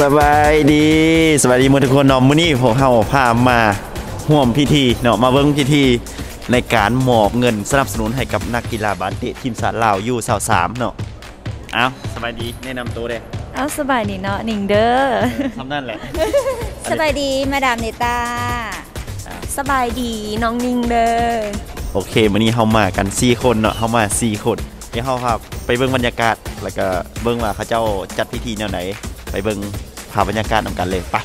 สบายดีสบายดีหมดทุกคนเนาะมื้อนี้พวกเฮาพามาร่วมพิธีเนาะมาเบิ่งพิธีในการมอบเงินสนับสนุนให้กับนักกีฬาบาสเตะทีมชาติลาวยู23เนาะเอ้าสบายดีแนะนำตัวเด้เอาสบายดีเนาะหนิงเด้อทำนั่นแหละ สบายดีมาดามเนตาสบายดีน้องนิงเด้อโอเคมื้อนี้เฮามากัน4คนเนาะเฮามา4คนเดี๋ยวเฮาครับไปเบิ่งบรรยากาศแล้วก็เบิ่งว่าเขาเจ้าจัดพิธีแนวไหนไปเบิ่ง ภาพบรรยากาศนำกันเลยไป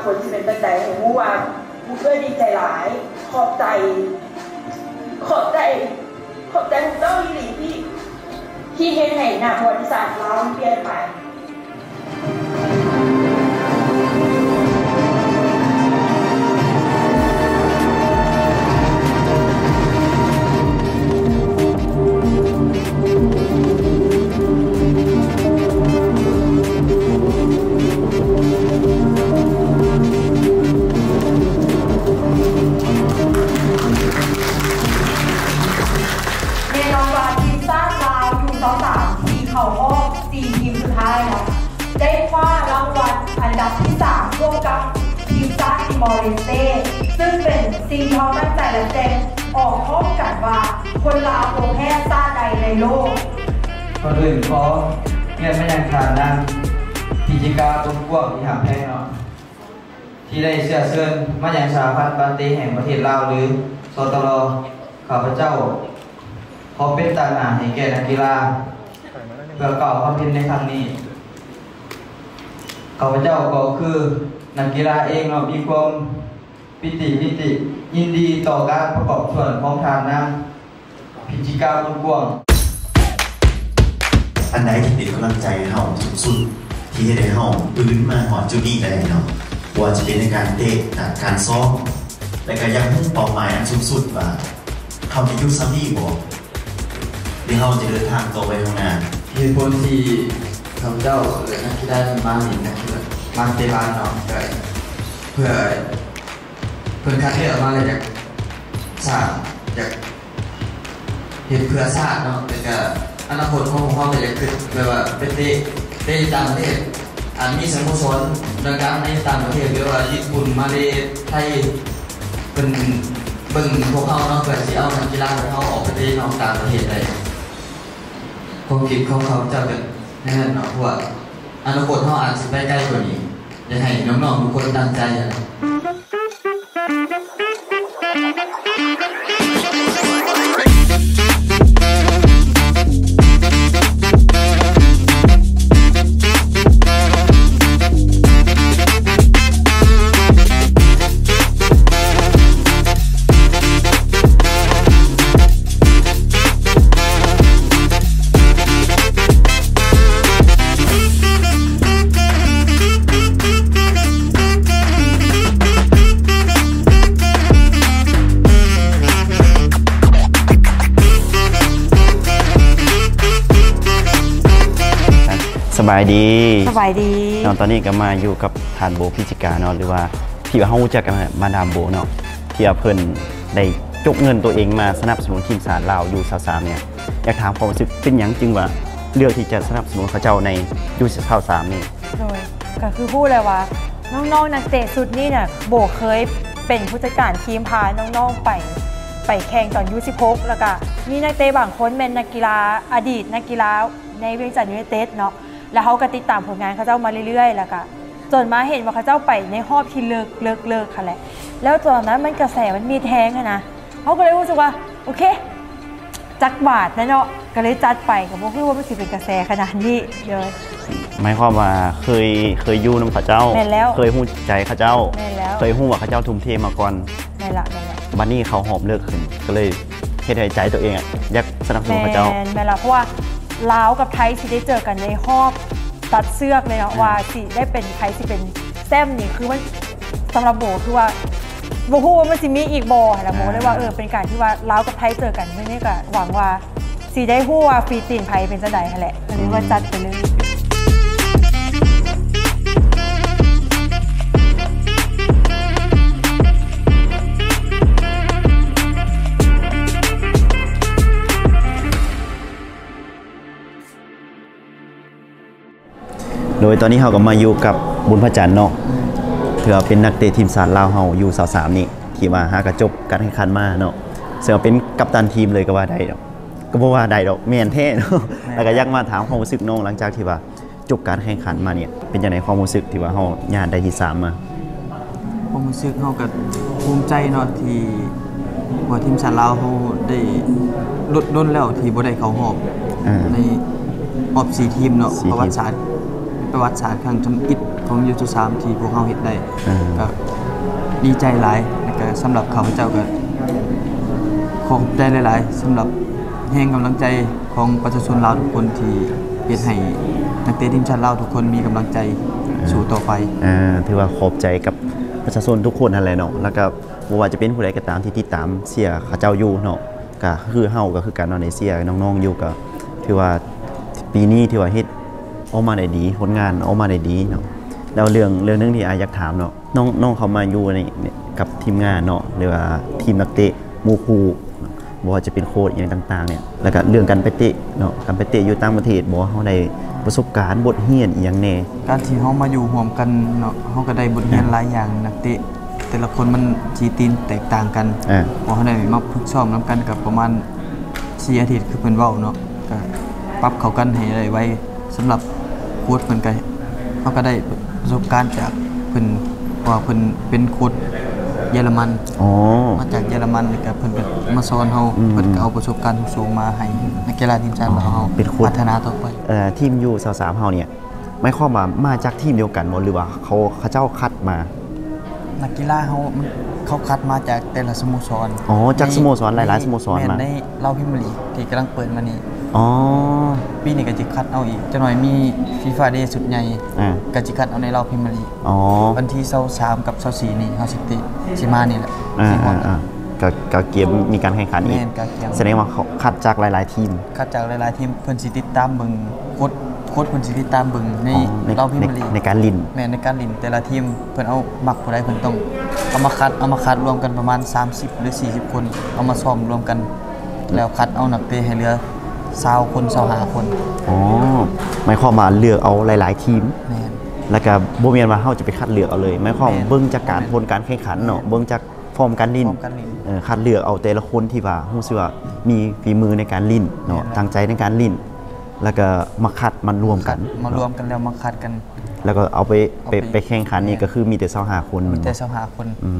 เพราะว่าผลจะเป็นปัจจัยของมว่ามู่เพื่อดีใจหลาย ขอบใจ ขอบใจ ขอบใจทุกเจ้าอีหลีที่ที่เห็นไหนหน้าประวัติศาสตร์เราเปลี่ยนไป เขาออกสี่ทีมสุดท้ายนะได้คว้ารางวัลอันดับที่สามร่วมกับทีมชาติติมอร์เลสเต้ซึ่งเป็นสิ่งที่เขาตั้งใจและแจ้งออกพร้อมกันว่า คนลาวโปแพ้ชาใดในโลกก่อนอื่นขอเรียนไม่ยังขาดนางพิจิกาตุ้มกวางที่ทำให้เนาะที่ได้เชื่อเชิญมาอย่างสาพันธ์ปาตีแห่งประเทศลาวหรือสตรข้าพเจ้า ขอเป็นตาหนาให้แก่นักกีฬา เพื่อกล่าวความเพียรในครั้งนี้ข้าพเจ้าก็คือนักกีฬาเองเนามีความปิติมิติ ยินดีต่อการประกอบส่วนของทานนางพิจิกาตุ้มกวางอันใดที่เป็นกำลังใจให้เฮาสุดๆที่ให้ได้เฮาปืนมาหอดจุดนี้ได้เนาะว่าจะเป็นในการเตะการซ้อมและก็ยังมุ่งเป้าหมายอันสูงสุดว่าเขาจะยุซัมมี่บ่ที่เฮาจะเดินทางต่อไปข้างหน้า เหตุผลที่ข้าเจ้าหรือนักกีฬาทีมมาหนินักกีฬามาเตะบาสเนาะก็เพื่อเพื่อคัดเลือกมาเลยจากชาติจากเหตุเพื่อชาติเนาะแต่ก็อนาคตของพวกเขาจะขึ้นแบบว่าเป็นเตะเตะต่างประเทศอันมีสโมสรดังๆในต่างประเทศหรือว่าญี่ปุ่นมาเลไทยเป็นเบิ่งพวกเขาเนาะเพื่อที่เอานักกีฬาของเขาออกไปเตะนอกต่างประเทศได้ ความคิดของเขาเจ้าเป็นนั่นเนาะเพราะว่าอนาคตเขาอาจจะไปใกล้กว่านี้จะให้น้องๆทุกคนตั้งใจอะนะ บายดีสบายดีเนาะตอนนี้ก็มาอยู่กับทานโบพิจิกาเนาะหรือว่าที่ว่าเฮารู้จักกันมามาดามโบเนาะที่ว่าเพิ่นได้จกเงินตัวเองมาสนับสนุนทีมสารลาวยู23เนี่ยอยากถามความรู้สึกเป็นหยังจึงว่าเลือกที่จะสนับสนุนเขาเจ้าในยู23นี่โดยก็คือพูดเลยว่าน้องๆนักเตะสุดนี่เนี่ยโบเคยเป็นผู้จัดการทีมพาน้องๆไปไปแข่งตอนยู16แล้วก็มีนักเตะบางคนเป็นนักกีฬาอดีตนักกีฬาในเวียงจันทร์ยูไนเต็ดเนาะ แล้วเขาก็ติดตามผลงานเขาเจ้ามาเรื่อยๆ แล้วก็จนมาเห็นว่าเขาเจ้าไปในรอบที่เลิกเลิกเลิกค่ะแหละ แล้วตอนนั้นมันกระแสมันมีแทงอะนะเขาก็เลยรู้สึกว่าโอเค จักบาทนะเนาะก็เลยจัดไปกับพวกพี่ว่ามันสิเป็นกระแสขนาดนี้เลยหมายความว่าเคยเคยอยู่นํเขาเจ้าแม่นแล้วเคยฮู้ใจเขาเจ้าแม่นแล้วเคยฮู้ว่าเขาเจ้าทุ่มเทมาก่อนนั่นละนั่นละบัดนี้เขาหอบเลิกขึ้น ก็เลยเฮ็ดให้ใจตัวเองอะอยากสนับสนุนเขาเจ้าแมนแมนละเพราะว่า ลาวกับไทยสิได้เจอกันในรอบตัดเสือกเลยเนาะว่าสิได้เป็นไทยสิเป็นแซมนี่คือมันสำหรับโบคือว่าโบพูดว่ามันสิมีอีกโบแล้วโบเลยว่าเออเป็นการที่ว่าลาวกับไทยเจอกันเพื่อนี่ก็หวังว่าสิได้พูดว่าฟรีตีนไทยเป็นจะไดนั่นแหละก็เลยว่าจัดไปเลย โดยตอนนี้เราก็มาอยู่กับบุญพระจันทร์เนาะถือว่าเป็นนักเตะทีมสารลาวเฮาอยู่สาวสามนี่ที่มาหากระจบการแข่งขันมาเนาะเสือเป็นกัปตันทีมเลยก็ว่าได้ดอกก็บ่ว่าได้ดอกแม่นแท้เนาะแล้วก็อยากมาถามความรู้สึกน้องหลังจากที่ว่าจบการแข่งขันมาเนี่ยเป็นจังไดความรู้สึกที่ว่าเฮาย่านได้ที่สามมาผมรู้สึกเขาก็ภูมิใจเนาะที่ว่าทีมชาติลาวเขาได้ลดล้นแล้วที่บ่ได้เข้าหอบอ่าในหอบสี่ทีมเนาะสี่ทีมประวัติศาสตร์ ประวัติศาสตร์ครั้งจำอิดของยูทูสามที่พวกเขาเฮ็ดได้อ่าก็ดีใจหลายแล้วก็สำหรับข้าพเจ้าก็ขอบใจหลาย ๆสำหรับแห่งกำลังใจของประชาชนลาวทุกคนที่เฮ็ดให้นักเตะทีมชาติลาวทุกคนมีกำลังใจสู่ต่อไปอ่าถือว่าขอบใจกับประชาชนทุกคนนั่นแหละเนาะแล้วก็บ่ว่าจะเป็นผู้ใดก็ตามที่ติดตามเชียร์เขาเจ้าอยู่เนาะก็คือเฮาก็คือการนอนในเชียร์น้องๆอยู่ก็ถือว่าปีนี้ถือว่าเฮ็ด ออกมาได้ดีผลงานออกมาได้ดีเนาะแล้วเรื่องเรื่องหนึงที่อาอยากถามเนาะน้องน้องเขามาอยู่ในเนี่ยกับทีมงานเนาะหรือว่าทีมนักเตะหมู่คู่เนาะบ่ว่าจะเป็นโค้ชอย่างต่างๆเนี่ยแล้วก็เรื่องการไปเตะเนาะการไปเตะอยู่ต่างประเทศบ่ว่าเฮาได้ประสบการณ์บทเรียนอีหยังแน่การที่เฮามาอยู่ร่วมกันเนาะเฮาก็ได้บทเรียนหลายอย่างนักเตะแต่ละคนมันจีตีนแตกต่างกันอ่าพอเฮาได้มาฝึกซ้อมนํกันกับประมาณ4อาทิตย์คือเพิ่นเว้าเนาะก็ปรับเข้ากันให้ได้ไว้สำหรับ โค้ชเพิ่นก็เฮาก็ได้ประสบการณ์จากเพิ่นเพราะว่าเพิ่นเป็นโค้ชเยอรมันอ๋อมาจากเยอรมันแล้วก็เพิ่นก็มาสอนเฮาอืมเพิ่นก็เอาประสบการณ์สูงๆมาให้นักกีฬาทีมชาติเราเฮาเป็นโค้ชพัฒนาต่อไปเอ่อทีมยูสาวสามเฮาเนี่ยไม่ข้อมว่ามาจากทีมเดียวกันหมดหรือว่าเขาเขาเจ้าคัดมานักกีฬาเขามันเขาคัดมาจากแต่ละสโมสร อ๋อ จากสโมสรหลายๆสโมสรมาแในเล่าพิมพ์ลีกที่กำลังเปิดมานี่ อ๋อ ปีนี้ก็จะคัดเอาอีกจะหน่อยมีฟีฟ่าเดย์สุดใหญ่อ่า ก็จะคัดเอาในเล่าพิมพ์ลีกอ๋อวันที่23กับ24นี่เฮาสิติสิมานี่แหละอ่าสิฮออ่าด อ่าก็ก็เกมมีการแข่งขันอีก แม่นก็เกี่ยวแสดงว่าเขาคัดจากหลาย ๆ ทีม คัดจากหลายๆทีมเพิ่นสิติดตามเบิ่งโค้ดโค้ดเพิ่นสิติดตามเบิ่งในอ๋อในเล่าพิมในพ์ลีกในการลิน แม่นในการลินแต่ละทีมเพิ่นเอามักผู้ใดเพิ่นต้องเอามาคัดเอามาคัดรวมกันประมาณ 30 หรือ 40 คน เอามาซ้อมรวมกัน แล้วคัดเอานักเตะให้เหลือ 20คน25คนอ๋อหมายความว่าเลือกเอาหลาย ๆ ทีมแม่น แล้วก็บ่แม่นว่าเฮาจะไปคัดเลือกเอาเลยหมายความแม่นเบิ่งจากการผลการแข่งขันเนาะเบิ่งจากฟอร์มการลินฟอร์มการลินเออคัดเลือกเอาแต่ละคนที่ว่าฮู้สึกว่ามีฝีมือในการลินเนาะแม่น ตั้งใจในการลินแล้วก็มาคัดมันรวมกันมารวมกันแล้วมาคัดกัน แล้วก็เอาไปไปเอาไป ไปแข่งขันนี่ก็คือมีแต่25คนมีมันแต่บ่25คน อื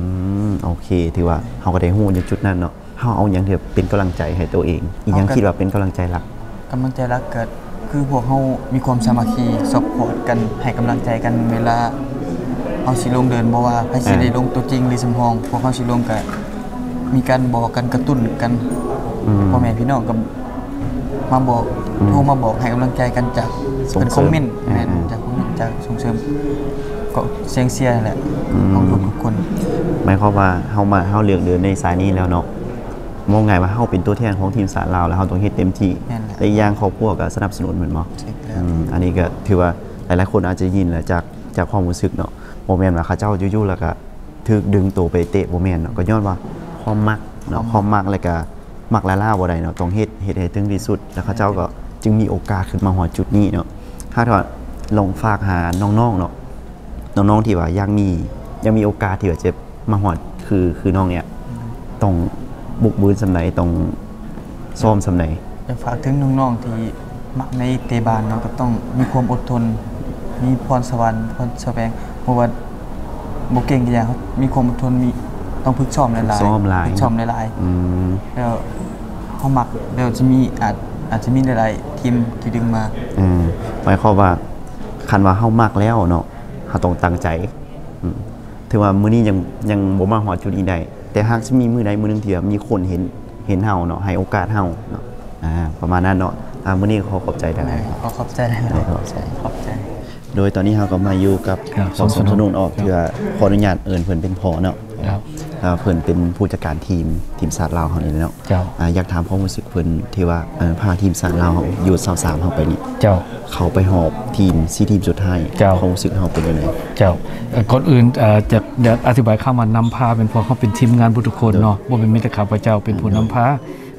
มโอเคถือว่าเฮาก็ได้ฮู้ในจุดนั้นเนาะ เฮาเอาหยังที่เป็นกำลังใจให้ตัวเอง อีหยังคิดว่าเป็นกำลังใจหลักกำลังใจรักเกิดคือพวกเขามีความสามัคคีซัพพอร์ตกันให้กำลังใจกันเวลาเอาสิลงเดินบ่ว่าไผสิอ่าได้ลงตัวจริงหรือสำรองพวกเขาสิลงก็มีการบอกกันกระตุ้นกันอืมพ่อแม่พี่น้องก็มาบอกอืมโทรมาบอกให้กำลังใจกันจากส่งเป็นเสคริอมมเมนต์แม่นอ่าจากคอมเมนต์จากส่งเสริมก็เสียงเชียร์นั่นแหละอืมของทุกๆคนหมายความว่าเฮามาเฮาเลือกเดินในสายนี้แล้วเนาะ มองไงว่าเฮาเป็นตัวแทนของทีมสารลาวแล้วเฮาต้องเฮ็ดเต็มที่แม่นแหละและอีกอย่างครอบครัวก็สนับสนุนเหมือนบ่ใช่แล้วอืมอันนี้ก็ถือว่าหลายๆคนอาจจะยินแหล้วจากจากความรู้สึกเนาะโมเมนต์ว่าเขาเจ้ายู่ๆแล้วก็ถูกดึงตัวไปเตะโมเมนต์เนาะก็ย้อนว่าความมักเนาะความมักแล้วก็มักละล่าบ่ได้เนาะต้องเฮ็ดเฮ็ดให้ถึงที่สุด แล้วเขาเจ้าก็จึงมีโอกาสขึ้นมาหอจุดนี้เนาะถ้าว่าลองฝากหาน้องๆเนาะน้องๆที่ว่ายังมียังมีโอกาสที่ว่าจะมาหอดคือคือน้องเนี่ยต้อง บุกบืนสำไหนต้องซ้อมสำไหนอยากฝากถึงน้องๆที่มักในเตะบานเนาะก็ต้องมีความอดทน มีพรสวรรค์พรแสวงเพราะว่าบ่เก่งกี่อย่างเขามีความอดทนมีต้องฝึกซ้อมหลายๆซ้อมหลายฝึกซ้อมหลายอืมๆแล้วเฮามักแล้วจะมีอาจอาจจะมีหลายๆทีมที่ดึงมาอืมหมายความว่าคันว่าเฮามากแล้วเนาะเฮาต้องตั้งใจอืมถือว่ามื้อนี้ยังยังบ่มาฮอดจุดนี้ได้ แต่หากสิมีมื้อใดมื้อหนึงที่ว่ามีคนเห็นเห็นเฮาเนาะให้โอกาสเฮาเนาะอ่าประมาณนั้นเนาะอ่ามื้อนี้ขอขอบใจได้ขอขอบใจหลายได้ขอบใจๆขอบใจ โดยตอนนี้เราก็มาอยู่กับครับสองสมสมสสนุนุนนออกเพื่อขออนุญาตเอิญเพิ่นเป็นพอเนาะ ครับอ่าเพิ่นเป็นผู้จัดการทีมทีมสาดลาวเฮานี่เนาะครับอ่าอยากถามความรู้สึกเพิ่นที่ว่าเอ่อพาทีมสาดลาวอยู่23เฮาไปนี่เจ้าเขาไปหอบทีมซีทีมสุดท้ายเจ้าความรู้สึกเฮาเป็นยังไงเจ้าเอ่อก่อนอื่นเอ่อจะเดี๋ยวอธิบายเข้ามานำพาเป็นเพราะเขาเป็นทีมงานทุกคนเนาะบ่เป็นมิตรข้าพเจ้าเป็นผู้นำพา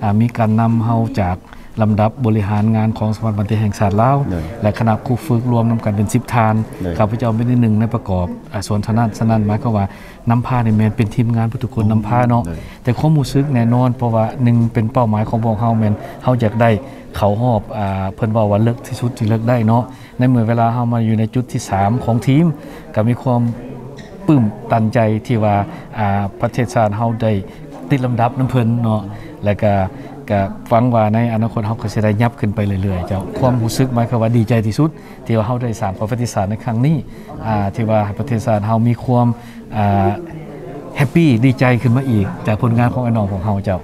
อ่ามีการนำเฮาจาก ลำดับบริหารงานของสภาบันเทิงแห่งชาติลาวและคณะครูฝึกรวมนำกันเป็น10ทานข้าพเจ้าเป็นที่หนึ่งในประกอบอ่าส่วนทนั้นสนั้นหมายความว่านำพานี่แม่นเป็นทีมงานทุกคนนำพาเนาะแต่ความรู้สึกแน่นอนเพราะว่าหนึ่งเป็นเป้าหมายของพวกเฮาแม่นเฮาอยากได้เขาหอบอ่าเพิ่นว่าว่าเลิกที่สุดที่เลิกได้เนาะในเมื่อเวลาเฮามาอยู่ในจุดที่สามของทีมก็มีความปลื้มตันใจที่ว่าอ่าประเทศชาติเฮาได้ติดลำดับน้ำเพิ่นเนาะแล้วก็ ก็ฟังว่าในอนาคตเฮาก็สิได้ยับขึ้นไปเรื่อยๆเจ้าความรู้สึกหมายความว่าดีใจที่สุด ที่ว่าเฮาได้สร้างประวัติศาสตร์ในครั้งนี้อ่าที่ว่าประเทศชาติเฮามีความอ่าแฮปปี้ดีใจขึ้นมาอีก จากผลงานของไอ้น้องของเฮาเจ้า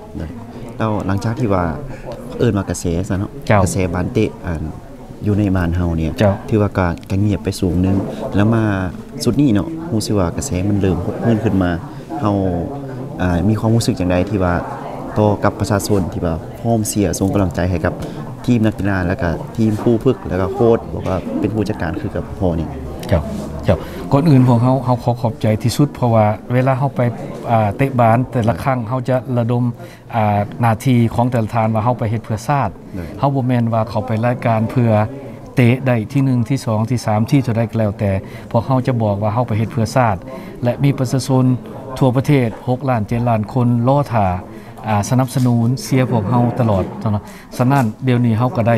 แล้วหลังจากที่ว่าเอิ้นมากระแสซะเนาะเจ้ากระแสบานเตะอ่าอยู่ในบ้านเฮาเนี่ยเจ้าถือว่าก็ก็เงียบไปสูงหนึง แล้วมาสุดนี้เนาะรู้สึกว่ากระแสมันเริ่มฮกเพิ่นขึ้นมาเฮาอ่ามีความรู้สึกจังไดที่ว่า ต่อกับประชาชนที่ว่าพร้อมเสียส่งกำลังใจให้กับทีมนักกีฬาแล้วก็ทีมผู้ฝึกแล้วก็โค้ชบอกว่าเป็นผู้จัดการคือกับพ่อนี่เจ้าเจ้าก่อนอื่นพวกเขาเขาขอขอบใจที่สุด เพราะว่าเวลาเขาไปอ่าเตะบานแต่ละครั้งเขาจะระดมอ่าหนาทีของแต่ละทานว่าเขาไปเฮ็ดเพื่อชาติเลยเขาบ่แม่นว่าเขาไปรายการเพื่อเตะได้ที่หนึ่งที่สองที่สามที่จะได้ก็แล้วแต่เพราะเขาจะบอกว่าเขาไปเฮ็ดเพื่อชาติและมีประชาชนทั่วประเทศ6ล้าน7ล้านคนรอท่าอ่า สนับสนุนเสียร์พวกเฮาตลอดเนาะฉะนั้นเดี๋ยวนี้เฮาก็ได้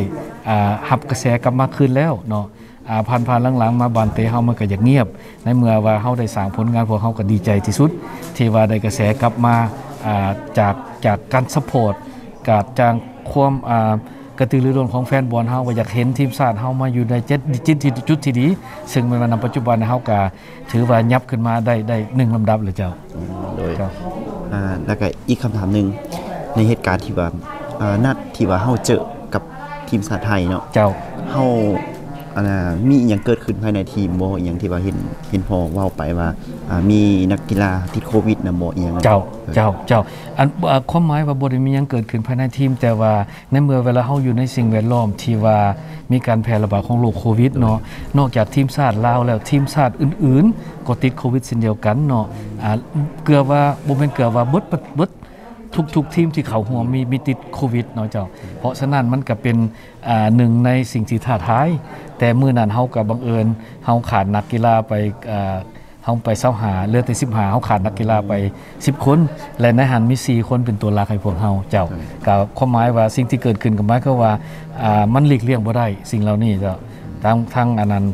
อ่าหับกระแสกลับมาคืนแล้วเนาะอ่าผ่านผ่านหลังๆมาบานเตเฮามันก็อยากเงียบ ในเมื่อว่าเฮาได้สร้างผลงานพวกเฮาก็ดีใจที่สุด ที่ว่าได้กระแสกลับมาอ่าจากจากการซัพพอร์ตกับจากความอ่ากระตือรือร้นของแฟนบอลเฮาว่าอยากเห็นทีมชาติเฮามาอยู่ในจุดจุดที่จุดที่ดี ซึ่งในวันปัจจุบันเฮาก็ถือว่ายับขึ้นมาได้ได้หนึ่งลำดับเลยเจ้าโดยครับ อ่าแล้วก็อีกคำถามหนึ่งในเหตุการณ์ที่ว่าอ่านัดที่ว่าเฮาเจอกับทีมชาติไทยเนาะเจ้าเฮา อ่ามีอหยังเกิดขึ้นภายในทีมบ่อหยังที่ว่าเห็นเห็นพอเว้าไปว่าอ่ามีนักกีฬาติดโควิดนะบ่อหยังเจ้าเจ้าเจ้าอันอ่าความหมายว่าบ่ได้มีหยังเกิดขึ้นภายในทีม แต่ว่าในเมื่อเวลาเฮาอยู่ในสิ่งแวดล้อมที่ว่ามีการแพร่ระบาดของโรคโควิดเนาะนอกจากทีมชาติลาวแล้วทีมชาติอื่น ๆ ก็ติดโควิดเช่นเดียวกันเนาะอ่าเกือบว่าบ่แม่นเกือบว่าเบิดเบิด ทุกทุกทีมที่เขาห่วงมีมีติดโควิดเนาะเจ้า เพราะฉะนั้นมันก็เป็นหนึ่งในสิ่งที่ท้าทาย แต่มื้อนั้นเฮาก็บังเอิญเฮาขาดนักกีฬาไปเฮาไปเสาหาเลือแต่15เฮาขาดนักกีฬาไป 10 คน และในหันมี 4 คนเป็นตัวหลักให้พวกเฮาเจ้าก็ความหมายว่าสิ่งที่เกิดขึ้นก็หมายก็ว่าอ่ามันหลีกเลี่ยงบ่ได้สิ่งเหล่านี้เจ้าทางทางอันนั้น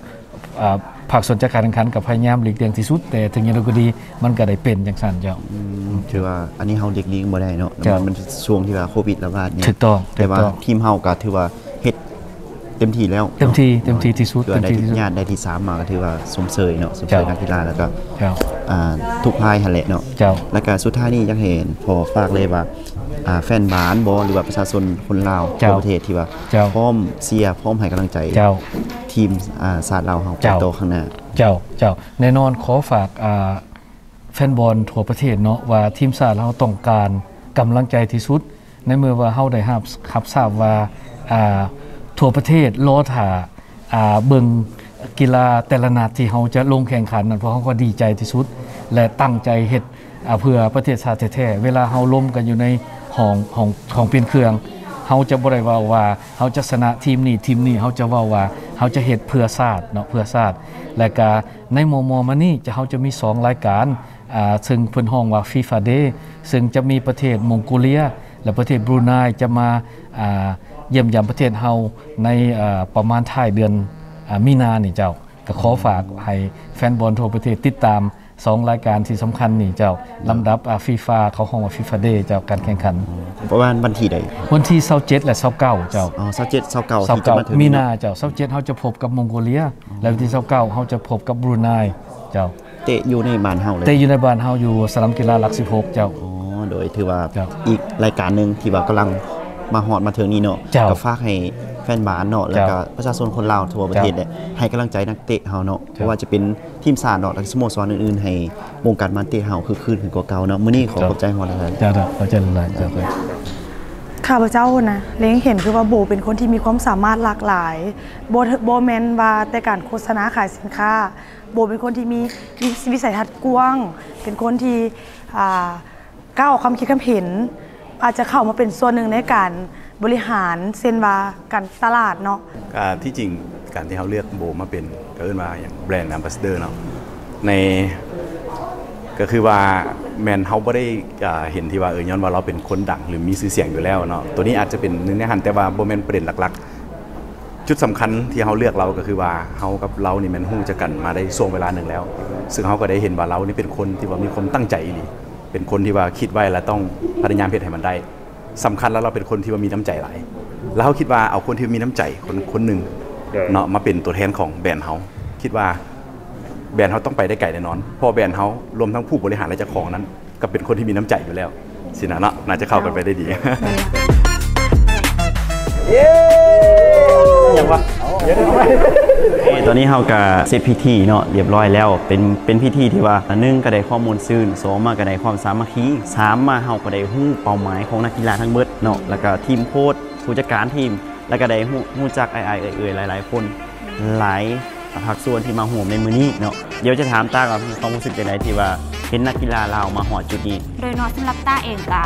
อ่า ภาคส่วนจัดการแข่งขันกับพยายามหลีกเลี่ยงที่สุด แต่ถึงอย่างไรก็ดีมันก็ได้เป็นจังซั่นเจ้าอืมถือว่าอันนี้เฮาเด็กลิงบ่ได้เนาะครับมันช่วงที่ว่าโควิดระบาดเนี่ยถูกต้องแต่ว่าถูกต้องทีมเฮาก็ถือว่าเฮ็ดเต็มที่แล้วเต็มที่เต็มที่ที่สุดถือว่าได้เต็มที่ที่สุดญาติได้ที่สามมาก็ถือว่าสมเสยเนาะสมเสยเจ้านักกีฬาแล้วก็เจ้าอ่าทุกภายหั่นแหละเนาะเจ้าแล้วก็สุดท้ายนี่อยากเห็นพอฝากเลยว่าอ่า แฟนบ้านบอหรือว่าประชาชนคนลาวเจ้าทั่วประเทศที่ว่าเจ้าพร้อมเชียร์พร้อมให้กำลังใจเจ้าทีมอ่าศาสตร์ลาวเฮาไปเจ้าโตอข้างหน้า เจ้าเจ้าแน่นอนขอฝากอ่าแฟนบอลทั่วประเทศเนาะว่าทีมชาติเราต้องการกำลังใจที่สุด ในเมื่อว่าเฮาได้รับรับทราบว่าอ่าทั่วประเทศรอถ่าอ่าเบิ่งกีฬาแต่ละนัดที่เขาจะลงแข่งขันนั่นเพราะเขาก็ดีใจที่สุด และตั้งใจเฮ็ดอ่าเพื่อประเทศชาติแท้ๆเวลาเขาล้มกันอยู่ใน ห้องห้องห้องเปลี่ยนเครื่องเขาจะบ่ได้ว้าว่าเขาจะชนะทีมนี้ทีมนี้เขาจะว้าว่าเขาจะเฮ็ดเพื่อชาติเนาะเพื่อชาติและก็ในโมโมมานี่จะเขาจะมีสองรายการอ่าซึ่งเพิ่นฮ้องว่า FIFA Day ซึ่งจะมีประเทศมองโกเลีย และประเทศบรูไนจะมาอ่าเยี่ยมยามประเทศเฮาในอ่าประมาณท้ายเดือนอามีนานี่เจ้าก็ขอฝากให้แฟนบอลทั่วประเทศติดตาม สองรายการที่สำคัญนี่เจ้าลำดับฟีฟาเขาห้องว่าฟีฟาเดย์เจ้าการแข่งขันประมาณวันที่ใดวันที่27และ29เจ้าอ๋อ27 29ที่จะมาถึง29มีนาเจ้า27เฮาจะพบกับมองโกเลีย และวันที่29เฮาจะพบกับบรูไนเจ้าเตะอยู่ในบ้านเฮาเลยแต่อยู่ในบ้านเฮาอยู่สนามกีฬาหลัก16เจ้าอ๋อโดยถือว่าครับอีกรายการหนึ่งที่ว่ากำลังมาฮอดมาถึงนี้เนาะเจ้าก็ฝากให้ แฟนบาสเนาะแล้วก็ประชาชนคนลาวทั่วประเทศเนี่ยให้กำลังใจนักเตะเฮาเนาะเพราะว่าจะเป็นทีมสาดเนาะและสโมสรอื่นๆ ให้วงการบาสเตะเฮาคือคืนขึ้นกว่าเก่าเนาะมื้อนี้ขอขอบใจฮอดแล้วเจ้าเจ้าขอเจริญหลายเจ้าครับข้าพเจ้านะเล้งเห็นคือว่าโบเป็นคนที่มีความสามารถหลากหลายโบโบแมนว่าแต่การโฆษณาขายสินค้า โบเป็นคนที่มีมีวิสัยทัศน์กว้าง เป็นคนที่อ่าก้าวออกความคิดความเห็น อาจจะเข้ามาเป็นส่วนหนึ่งในการ บริหารเส้นวาการตลาดเนาะก็ที่จริงการที่เขาเลือกโบมาเป็นก็เอิ้นว่าอย่างแบรนด์ a อ b บ s สเดอร์เนาะในก็คือว่าแมนเขาไม่ได้เห็นที่ว่าเออย้อนว่าเราเป็นคนดังหรือมีชื่อเสียงอยู่แล้วเนาะตัวนี้อาจจะเป็นหนึ่งในหันแต่ว่าโบแมนประเด็นหลักๆ จุดสำคัญที่เขาเลือกเราก็คือว่าเขากับเรานี่แมนหู้จะกันมาได้ช่วงเวลาหนึ่งแล้ว ซึ่งเขาก็ได้เห็นว่าเรานี่เป็นคนที่ว่ามีความตั้งใจดีเป็นคนที่ว่าคิดไว้แล้วต้องพยายามเพียรให้มันได้ สำคัญแล้วเราเป็นคนที่ว่ามีน้ำใจหลายแล้วเขาคิดว่าเอาคนที่มีน้ำใจคนคนหนึ่งเนาะมาเป็นตัวแทนของแบรนด์เขาคิดว่าแบรนด์เขาต้องไปได้ไกลแน่นอนเพราะแบรนด์เขารวมทั้งผู้บริหารและเจ้าของนั้น ก็เป็นคนที่มีน้ำใจอยู่แล้วสินะเนาะน่าจะเข้ากันไปได้ดียังวะ ตอนนี้เฮาก็เสร็จพิธีเนาะเรียบร้อยแล้ว เป็นเป็นพิธีที่ว่าหนึ่งก็ได้ข้อมูลซื่นสองมาก็ได้ความสามัคคีสามมาเฮาก็ได้ฮู้เป้าหมายของนักกีฬาทั้งเบิดเนาะแล้วก็ทีมโค้ชผู้จัดการทีม แล้วก็ได้ฮู้ฮู้จักไอ้ๆเอ่ยๆหลาย ๆ คนหลายภาคส่วนที่มาห่วมในมือนี้เนาะเดี๋ยวจะถามตาก่อนความรู้สึกจังไดที่ว่าเห็นนักกีฬาลามาฮอดจุดนี้ โดยนาะสำหรับตาเองก็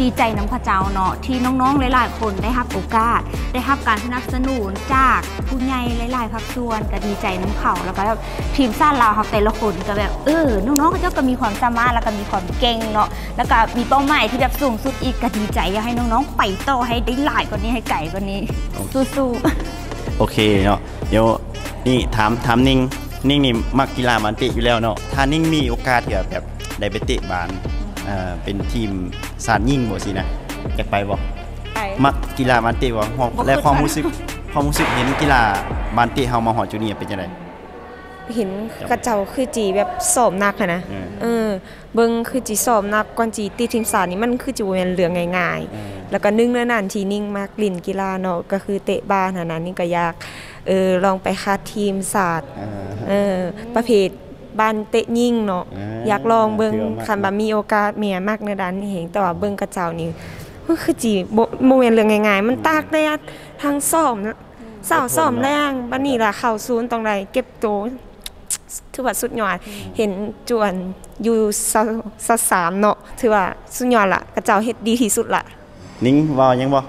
ดีใจน้ำพระเจ้าเนาะที่น้องๆหลายๆ คนได้รับโอกาส ได้รับการสนับสนุนจากผู้ใหญ่หลายๆภาคส่วนก็ดีใจน้ำเขาแล้วก็แบบทีมชาติลาวเขาแต่ละคนก็แบบเออน้องๆก็เจ้าก็มีความสามารถแล้วก็มีความเก่งเนาะแล้วก็มีเป้าหมายที่แบบสูงสุดอีกก็ดีใจอยากให้น้องๆไปโตอให้ได้หลายกว่านี้ให้ไกลกว่านี้สู้ๆโอเคเนาะเดี๋ยวนี่ถามถามนิ่งนิ่งนี่มักกีฬามันตะอยู่แล้วเนาะถ้านิ่งมีโอกาสที่แบบได้ไปเตะบาน อ่อเป็นทีมสารยิ่งบ่สินะอยากไปบ่ไป มักกีฬามันเตะบ่ความบ่เคยและความไป รู้สึกความรู้สึกเห็นกีฬาบานเตะเฮามาฮอดจุดนี้เป็นจังได เห็นกระเจ้าคือจีแบบสอบหนักอะนะอืม เออเบิ่งคือจีสอบหนักก่อนจีติดทีมสารนี่มันคือจีบ่แม่นเรื่องง่ายๆ แล้วก็หนึงในนั้นที่นิ่งมากลิ่นกีฬาเนาะก็คือเตะบาสหันนั้นนี่ก็อยากเออลองไปคัดทีมศาสตร์เออประเภท บ้านเตะยิ่งเนาะอ่าอยากลองเบิ่งถือว่ามักคันบ่มีโอกาสแม่มากในด้านนี้เองแต่ว่าเบิ่งกระเจ้านี่มันคือจีบ่บ่แม่นเรื่องง่ายๆ มันตากแดดทางซ้อมนะเสาวซ้อมแรงบัดนี้ล่ะเข้าศูนย์ตรงใดเก็บตัวถือว่าสุดยอดเห็นจวนอยู่ซะซะสามเนาะถือว่าสุดยอดละกระเจ้าเฮ็ดดีที่สุดละนิ่งเว้ายังบ่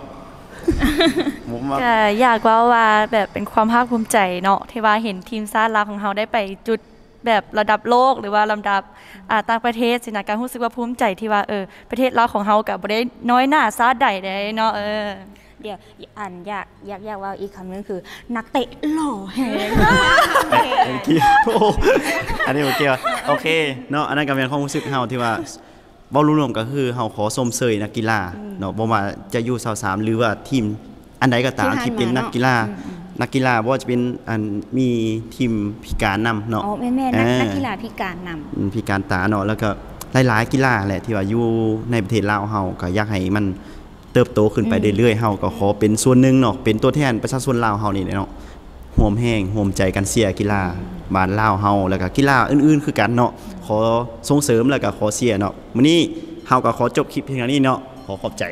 ผมว่าก็อยากเว่าว่าแบบเป็นความภาคภูมิใจเนาะที่ว่าเห็นทีมชาติลาวของเราได้ไปจุด แบบระดับโลกหรือว่าลำดับอ่าต่างประเทศสินะการรู้สึกว่าภูมิใจที่ว่าเออประเทศเราวของเรากับบ่ได้น้อยหน้าซาดใดได้เนาะเออเดี๋ยวอันอยากอยากอยากว่าอีกคำนึงคือ นักเตะหล่อแฮงโอเคโอ้อันนี้โอเคว่ะโอเคเนาะอันนั้นก็เป็นความรู้สึกเฮาที่ว่าเว้ารวมๆก็คือเฮาขอชมเชยนักกีฬาเนาะบ่ว่าจะอยู่23หรือว่าทีมอันใดก็ตามที่ที่ผ่านมาเป็นนักกีฬา นักกีฬาบ่ว่าจะเป็นอันมีทีมพิการนำเนาะอ๋อแม่ๆนักเออนักกีฬาพิการนำอืมพิการตาเนาะแล้วก็หลายๆกีฬาแหละที่ว่าอยู่ในประเทศลาวเฮาก็อยากให้มันเติบโตขึ้นไปเรื่อยๆเฮาก็ขอเป็นส่วนหนึ่งเนาะเป็นตัวแทนประชาชนลาวเฮานี่แหละเนาะร่วมแห้งร่วมใจกันเชียร์กีฬาบ้านลาวเฮาแล้วก็กีฬาอื่นๆ คือกันเนาะขอส่งเสริมแล้วก็ขอเชียร์เนาะมื้อนี้เฮาก็ขอจบคลิปเพียงเท่านี้เนาะขอขอบใจ